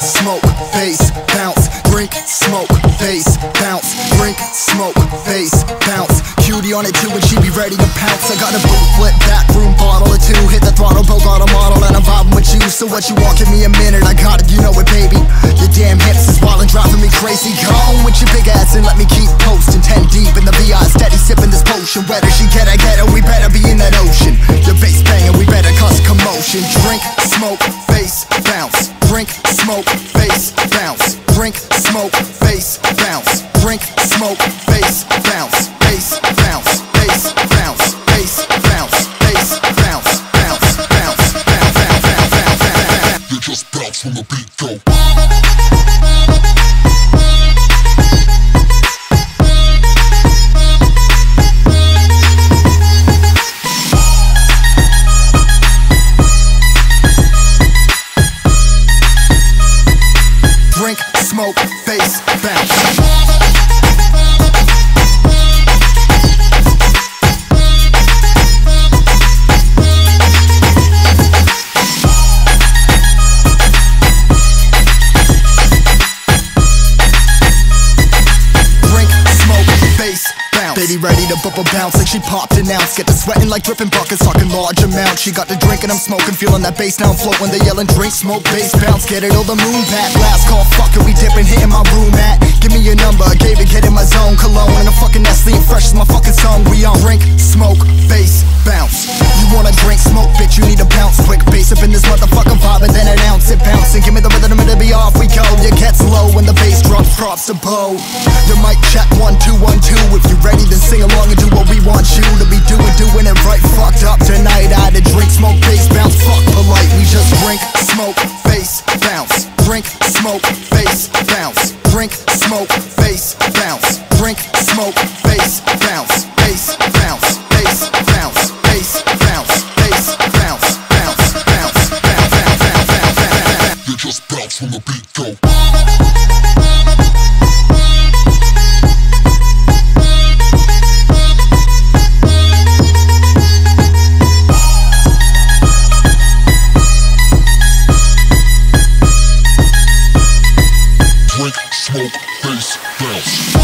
smoke, bass, bounce. Drink, smoke, bass, bounce. Drink, smoke, bass, bounce. Cutie on it too, and she be ready to pounce. I got a boot flip back room bottle or two. Hit the throttle, broke on a model, and I'm vibing with you. So what you want? Give me a minute, I got it, you know it, baby. Your damn hips is wild driving me crazy. On with your big ass and let me keep posting. Ten deep in the VI, steady sipping this potion. Whether she get, I get her, we better be in bounce from the beat go. Bounce like she popped an ounce. Get the sweating like dripping buckets, talking large amounts. She got the drink and I'm smoking, feeling that bass now float when they yelling drink, smoke, bass, bounce. Get it all the moon back. Last call, fuck it, we dipping, hitting my room at. Give me your number, I gave it, get in my zone. props to Poe. The mic check one two one two. If you're ready, then sing along and do what we want you to be doing. Doing it right. Fucked up tonight. I had a drink, smoke, bass, bounce. Fuck polite. We just drink, smoke, bass, bounce. Drink, smoke, bass, bounce. Drink, smoke, bass, bounce. Drink, smoke, bass, bounce. Bass, bounce. Bass, bounce. Bass, bounce. Bass, bounce. Bounce, bounce, bounce, bounce, bounce, bounce, bounce. You just bounce from the beat. smoke, bass bounce.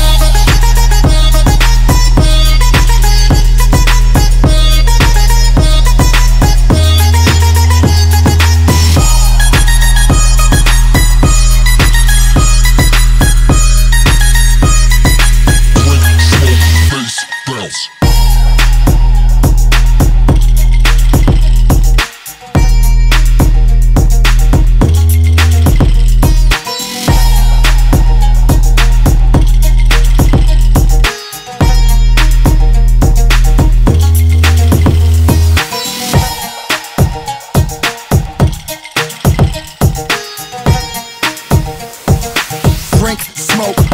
drink, smoke,